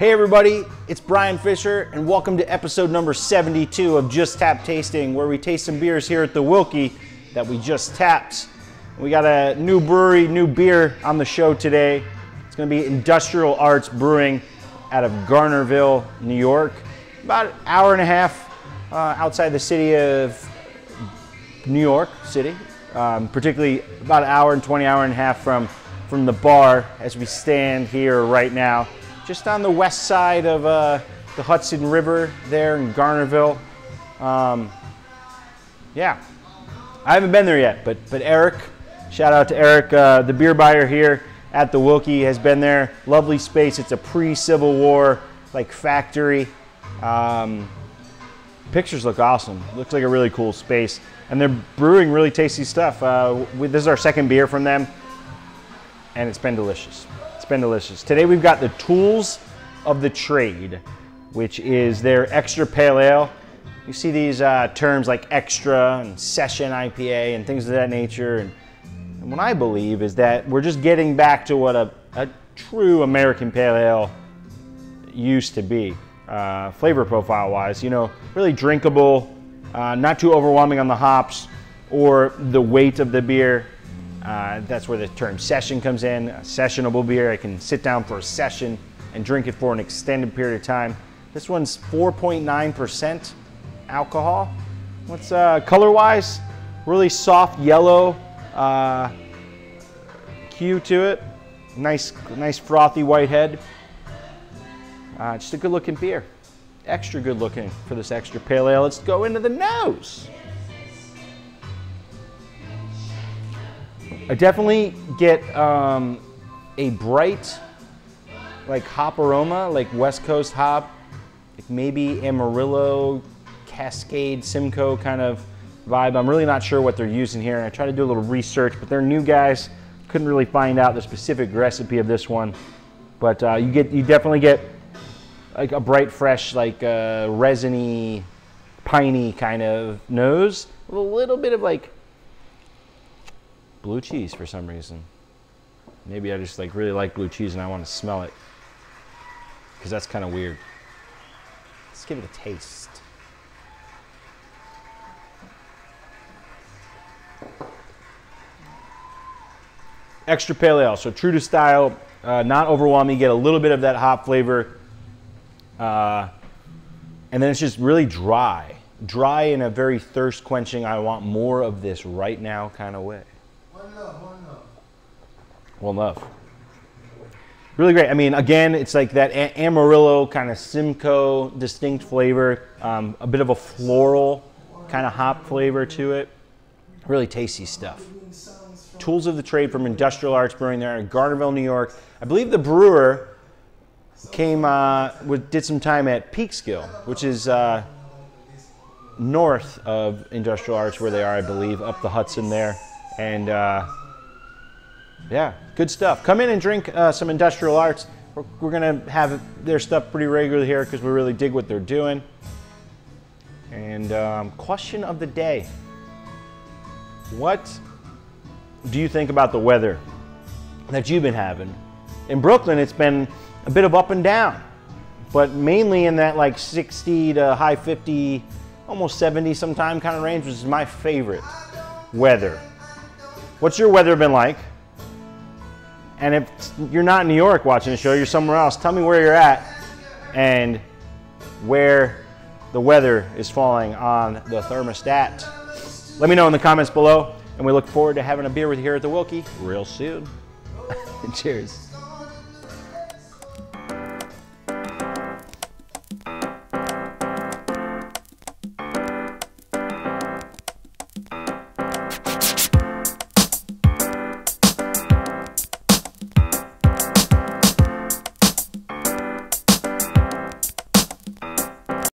Hey everybody, it's Brian Fisher, and welcome to episode number 72 of Just Tapped Tasting, where we taste some beers here at the Wilky that we just tapped. We got a new brewery, new beer on the show today. It's to be Industrial Arts Brewing out of Garnerville, New York. About an hour and a half uh, outside the city of New York City, um, particularly about an hour and 20 hour and a half from, from the bar as we stand here right now, just on the west side of uh, the Hudson River there in Garnerville. Um, yeah, I haven't been there yet, but, but Eric, shout out to Eric, uh, the beer buyer here at the Wilky, has been there. Lovely space. It's a pre-Civil War like factory. Um, pictures look awesome. Looks like a really cool space, and they're brewing really tasty stuff. Uh, we, this is our second beer from them, and it's been delicious. Delicious. Today we've got the Tools of the Trade, which is their extra pale ale. You see these uh, terms like extra and session IPA and things of that nature, and, and what I believe is that we're just getting back to what a, a true American pale ale used to be uh, flavor profile wise. You know, really drinkable, uh, not too overwhelming on the hops or the weight of the beer. Uh, that's where the term session comes in. A sessionable beer, I can sit down for a session and drink it for an extended period of time. This one's 4.9% alcohol. What's uh, color wise? Really soft yellow uh, hue to it. Nice, nice frothy white head. Uh, just a good looking beer. Extra good looking for this extra pale ale. Let's go into the nose. I definitely get um, a bright, like hop aroma, like West Coast hop, like maybe Amarillo, Cascade, Simcoe kind of vibe. I'm really not sure what they're using here. I tried to do a little research, but they're new guys. Couldn't really find out the specific recipe of this one. But uh, you get, you definitely get like a bright, fresh, like uh, resiny, piney kind of nose with a little bit of like blue cheese for some reason. Maybe I just like really like blue cheese and I want to smell it because that's kind of weird. Let's give it a taste. Extra pale ale, so true to style, uh, not overwhelming. Get a little bit of that hop flavor, uh, and then it's just really dry. Dry in a very thirst quenching, I want more of this right now kind of way. One love. Really great. I mean, again, it's like that Amarillo kind of Simcoe distinct flavor, um, a bit of a floral kind of hop flavor to it. Really tasty stuff. Tools of the Trade from Industrial Arts Brewing there in Garnerville, New York. I believe the brewer came uh, did some time at Peekskill, which is uh, north of Industrial Arts, where they are, I believe, up the Hudson there. And uh, yeah, good stuff. Come in and drink uh, some Industrial Arts. We're, we're gonna have their stuff pretty regularly here because we really dig what they're doing. And um, question of the day: What do you think about the weather that you've been having? In Brooklyn, it's been a bit of up and down, but mainly in that like 60 to high 50, almost 70 sometime kind of range, which is my favorite weather. What's your weather been like? And if you're not in New York watching the show, you're somewhere else, tell me where you're at and where the weather is falling on the thermostat. Let me know in the comments below, and we look forward to having a beer with you here at the Wilky real soon. Cheers.